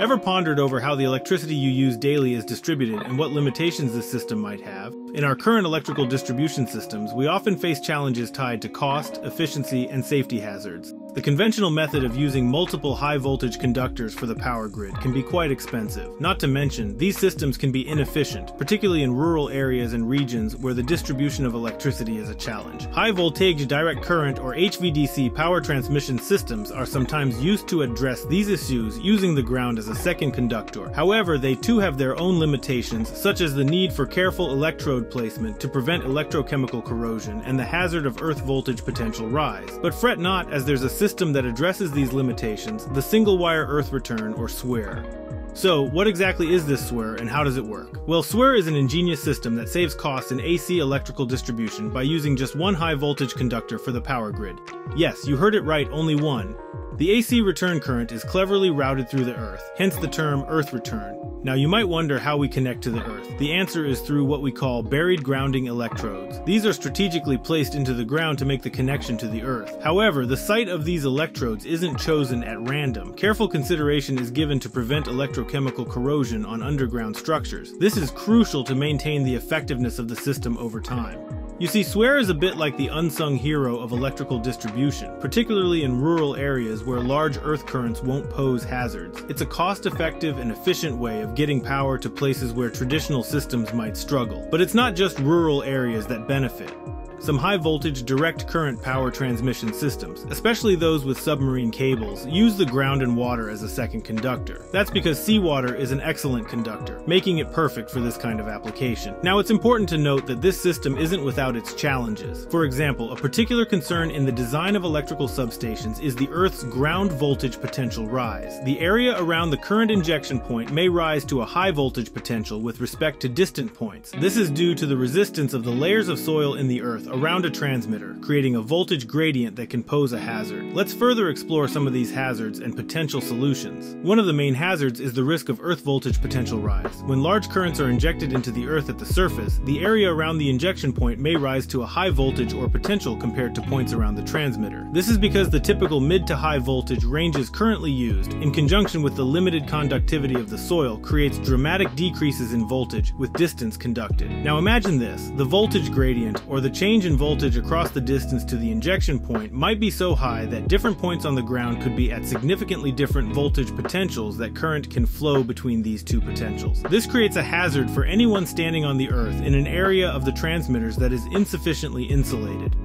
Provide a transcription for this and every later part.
Ever pondered over how the electricity you use daily is distributed and what limitations this system might have? In our current electrical distribution systems, we often face challenges tied to cost, efficiency, and safety hazards. The conventional method of using multiple high voltage conductors for the power grid can be quite expensive. Not to mention, these systems can be inefficient, particularly in rural areas and regions where the distribution of electricity is a challenge. High voltage direct current or HVDC power transmission systems are sometimes used to address these issues using the ground as a second conductor. However, they too have their own limitations, such as the need for careful electrode placement to prevent electrochemical corrosion and the hazard of earth voltage potential rise. But fret not as there's a system that addresses these limitations, the single wire earth return or SWER. So, what exactly is this SWER and how does it work? Well, SWER is an ingenious system that saves costs in AC electrical distribution by using just one high voltage conductor for the power grid. Yes, you heard it right, only one. The AC return current is cleverly routed through the earth, hence the term earth return. Now you might wonder how we connect to the earth. The answer is through what we call buried grounding electrodes. These are strategically placed into the ground to make the connection to the earth. However, the site of these electrodes isn't chosen at random. Careful consideration is given to prevent electrochemical corrosion on underground structures. This is crucial to maintain the effectiveness of the system over time. You see, SWER is a bit like the unsung hero of electrical distribution, particularly in rural areas where large earth currents won't pose hazards. It's a cost-effective and efficient way of getting power to places where traditional systems might struggle. But it's not just rural areas that benefit some high voltage direct current power transmission systems, especially those with submarine cables, use the ground and water as a second conductor. That's because seawater is an excellent conductor, making it perfect for this kind of application. Now it's important to note that this system isn't without its challenges. For example, a particular concern in the design of electrical substations is the Earth's ground voltage potential rise. The area around the current injection point may rise to a high voltage potential with respect to distant points. This is due to the resistance of the layers of soil in the Earth around a transmitter, creating a voltage gradient that can pose a hazard. Let's further explore some of these hazards and potential solutions. One of the main hazards is the risk of earth voltage potential rise. When large currents are injected into the earth at the surface, the area around the injection point may rise to a high voltage or potential compared to points around the transmitter. This is because the typical mid to high voltage ranges currently used, in conjunction with the limited conductivity of the soil, creates dramatic decreases in voltage with distance conducted. Now imagine this, the voltage gradient, or the change change in voltage across the distance to the injection point might be so high that different points on the ground could be at significantly different voltage potentials that current can flow between these two potentials. This creates a hazard for anyone standing on the earth in an area of the transmitters that is insufficiently insulated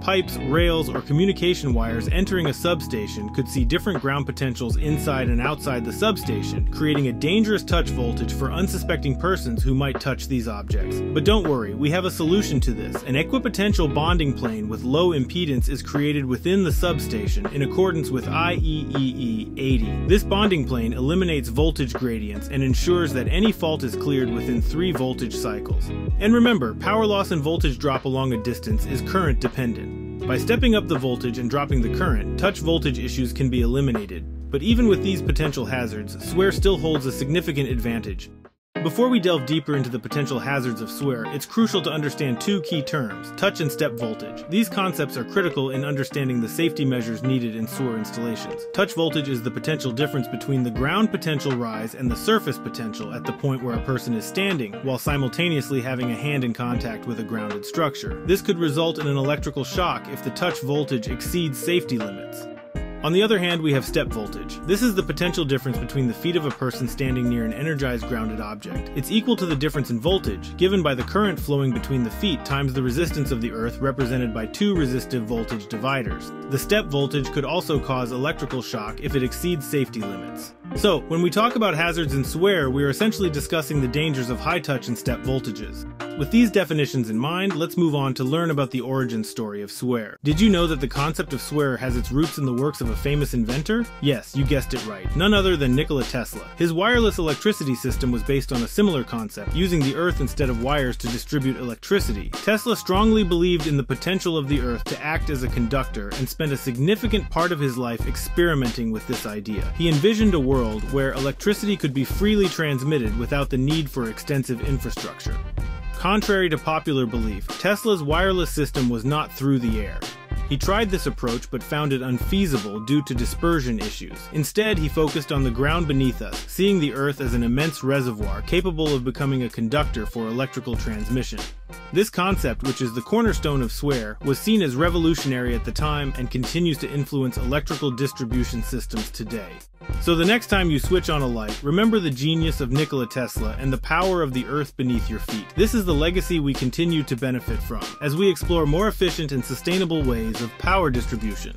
pipes, rails, or communication wires entering a substation could see different ground potentials inside and outside the substation, creating a dangerous touch voltage for unsuspecting persons who might touch these objects. But don't worry, we have a solution to this. An equipotential bonding plane with low impedance is created within the substation in accordance with IEEE 80. This bonding plane eliminates voltage gradients and ensures that any fault is cleared within three voltage cycles. And remember, power loss and voltage drop along a distance is current dependent. By stepping up the voltage and dropping the current, touch voltage issues can be eliminated. But even with these potential hazards, SWER still holds a significant advantage. Before we delve deeper into the potential hazards of SWER, it's crucial to understand two key terms, touch and step voltage. These concepts are critical in understanding the safety measures needed in SWER installations. Touch voltage is the potential difference between the ground potential rise and the surface potential at the point where a person is standing, while simultaneously having a hand in contact with a grounded structure. This could result in an electrical shock if the touch voltage exceeds safety limits. On the other hand, we have step voltage. This is the potential difference between the feet of a person standing near an energized grounded object. It's equal to the difference in voltage, given by the current flowing between the feet times the resistance of the earth represented by two resistive voltage dividers. The step voltage could also cause electrical shock if it exceeds safety limits. So, when we talk about hazards in SWER, we are essentially discussing the dangers of high touch and step voltages. With these definitions in mind, let's move on to learn about the origin story of SWER. Did you know that the concept of SWER has its roots in the works of a famous inventor? Yes, you guessed it right. None other than Nikola Tesla. His wireless electricity system was based on a similar concept, using the earth instead of wires to distribute electricity. Tesla strongly believed in the potential of the earth to act as a conductor and spent a significant part of his life experimenting with this idea. He envisioned a world world where electricity could be freely transmitted without the need for extensive infrastructure. Contrary to popular belief, Tesla's wireless system was not through the air. He tried this approach but found it unfeasible due to dispersion issues. Instead, he focused on the ground beneath us, seeing the Earth as an immense reservoir capable of becoming a conductor for electrical transmission. This concept, which is the cornerstone of SWER, was seen as revolutionary at the time and continues to influence electrical distribution systems today. So the next time you switch on a light, remember the genius of Nikola Tesla and the power of the earth beneath your feet. This is the legacy we continue to benefit from, as we explore more efficient and sustainable ways of power distribution.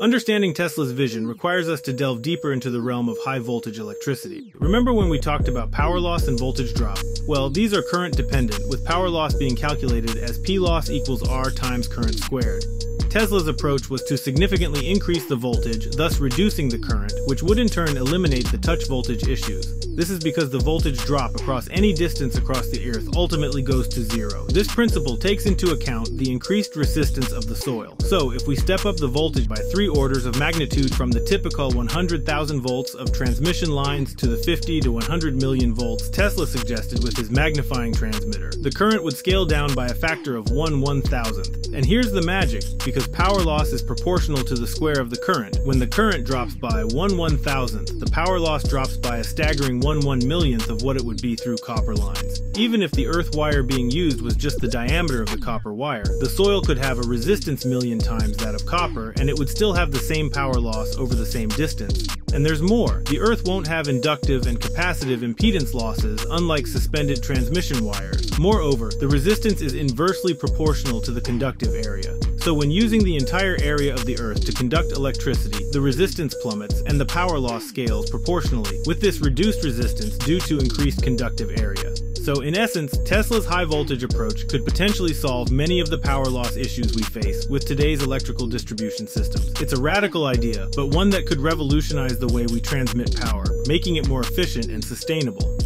Understanding Tesla's vision requires us to delve deeper into the realm of high voltage electricity. Remember when we talked about power loss and voltage drop? Well, these are current dependent, with power loss being calculated as P loss equals R times current squared. Tesla's approach was to significantly increase the voltage, thus reducing the current, which would in turn eliminate the touch voltage issues. This is because the voltage drop across any distance across the Earth ultimately goes to zero. This principle takes into account the increased resistance of the soil. So, if we step up the voltage by three orders of magnitude from the typical 100,000 volts of transmission lines to the 50 to 100 million volts Tesla suggested with his magnifying transmitter, the current would scale down by a factor of 1 1,000th. And here's the magic, because power loss is proportional to the square of the current. When the current drops by 1 1,000th, the power loss drops by a staggering 1 1 millionth of what it would be through copper lines. Even if the earth wire being used was just the diameter of the copper wire, the soil could have a resistance million times that of copper, and it would still have the same power loss over the same distance. And there's more. The earth won't have inductive and capacitive impedance losses, unlike suspended transmission wires. Moreover, the resistance is inversely proportional to the conductive area. So when using the entire area of the Earth to conduct electricity, the resistance plummets and the power loss scales proportionally, with this reduced resistance due to increased conductive area. So in essence, Tesla's high voltage approach could potentially solve many of the power loss issues we face with today's electrical distribution systems. It's a radical idea, but one that could revolutionize the way we transmit power, making it more efficient and sustainable.